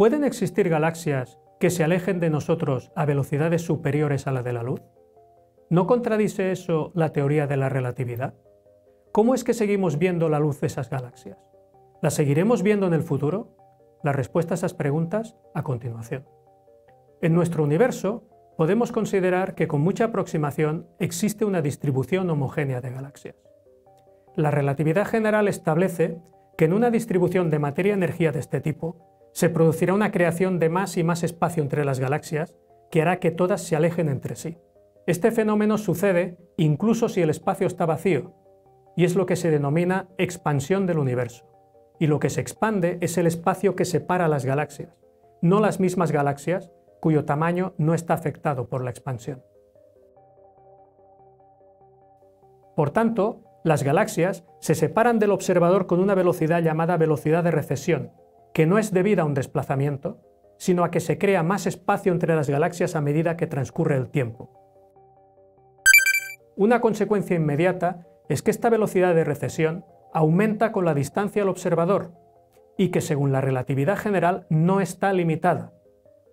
¿Pueden existir galaxias que se alejen de nosotros a velocidades superiores a la de la luz? ¿No contradice eso la teoría de la relatividad? ¿Cómo es que seguimos viendo la luz de esas galaxias? ¿La seguiremos viendo en el futuro? La respuesta a esas preguntas a continuación. En nuestro universo podemos considerar que con mucha aproximación existe una distribución homogénea de galaxias. La relatividad general establece que en una distribución de materia-energía de este tipo se producirá una creación de más y más espacio entre las galaxias que hará que todas se alejen entre sí. Este fenómeno sucede incluso si el espacio está vacío, y es lo que se denomina expansión del universo. Y lo que se expande es el espacio que separa las galaxias, no las mismas galaxias cuyo tamaño no está afectado por la expansión. Por tanto, las galaxias se separan del observador con una velocidad llamada velocidad de recesión, que no es debida a un desplazamiento, sino a que se crea más espacio entre las galaxias a medida que transcurre el tiempo. Una consecuencia inmediata es que esta velocidad de recesión aumenta con la distancia al observador y que según la relatividad general no está limitada,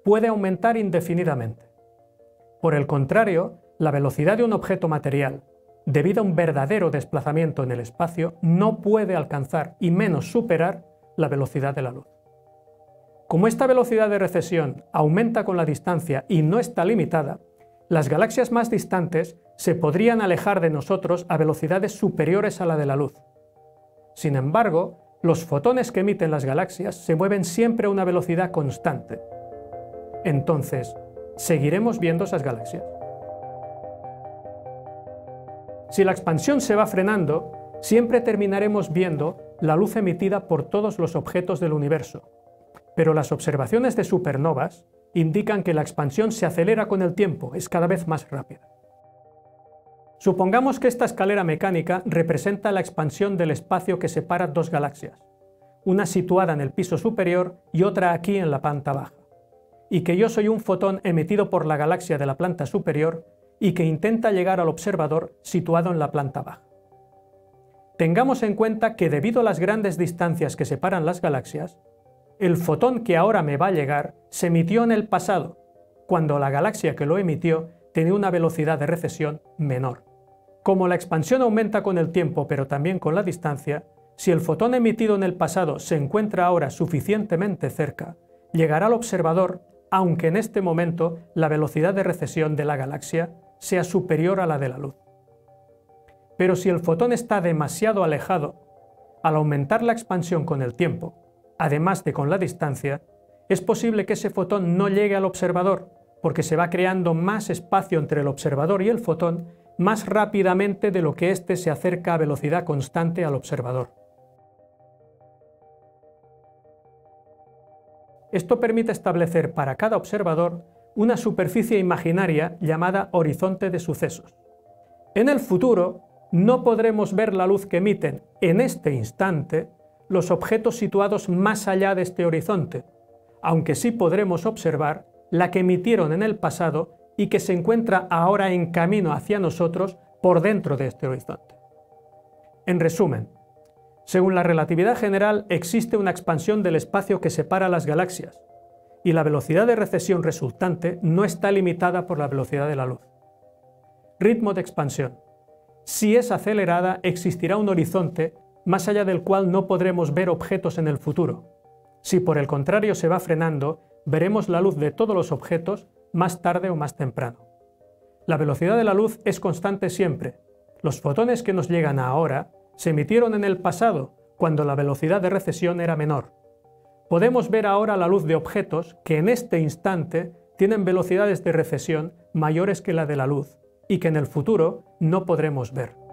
puede aumentar indefinidamente. Por el contrario, la velocidad de un objeto material, debido a un verdadero desplazamiento en el espacio, no puede alcanzar y menos superar la velocidad de la luz. Como esta velocidad de recesión aumenta con la distancia y no está limitada, las galaxias más distantes se podrían alejar de nosotros a velocidades superiores a la de la luz. Sin embargo, los fotones que emiten las galaxias se mueven siempre a una velocidad constante. Entonces, ¿seguiremos viendo esas galaxias? Si la expansión se va frenando, siempre terminaremos viendo la luz emitida por todos los objetos del universo. Pero las observaciones de supernovas indican que la expansión se acelera con el tiempo, es cada vez más rápida. Supongamos que esta escalera mecánica representa la expansión del espacio que separa dos galaxias, una situada en el piso superior y otra aquí en la planta baja, y que yo soy un fotón emitido por la galaxia de la planta superior y que intenta llegar al observador situado en la planta baja. Tengamos en cuenta que debido a las grandes distancias que separan las galaxias, el fotón que ahora me va a llegar se emitió en el pasado, cuando la galaxia que lo emitió tenía una velocidad de recesión menor. Como la expansión aumenta con el tiempo pero también con la distancia, si el fotón emitido en el pasado se encuentra ahora suficientemente cerca, llegará al observador aunque en este momento la velocidad de recesión de la galaxia sea superior a la de la luz. Pero si el fotón está demasiado alejado, al aumentar la expansión con el tiempo, además de con la distancia, es posible que ese fotón no llegue al observador, porque se va creando más espacio entre el observador y el fotón más rápidamente de lo que éste se acerca a velocidad constante al observador. Esto permite establecer para cada observador una superficie imaginaria llamada horizonte de sucesos. En el futuro, no podremos ver la luz que emiten en este instante los objetos situados más allá de este horizonte, aunque sí podremos observar la que emitieron en el pasado y que se encuentra ahora en camino hacia nosotros por dentro de este horizonte. En resumen, según la relatividad general existe una expansión del espacio que separa las galaxias, y la velocidad de recesión resultante no está limitada por la velocidad de la luz. Ritmo de expansión. Si es acelerada, existirá un horizonte más allá del cual no podremos ver objetos en el futuro. Si por el contrario se va frenando, veremos la luz de todos los objetos más tarde o más temprano. La velocidad de la luz es constante siempre. Los fotones que nos llegan ahora se emitieron en el pasado, cuando la velocidad de recesión era menor. Podemos ver ahora la luz de objetos que en este instante tienen velocidades de recesión mayores que la de la luz, y que en el futuro no podremos ver.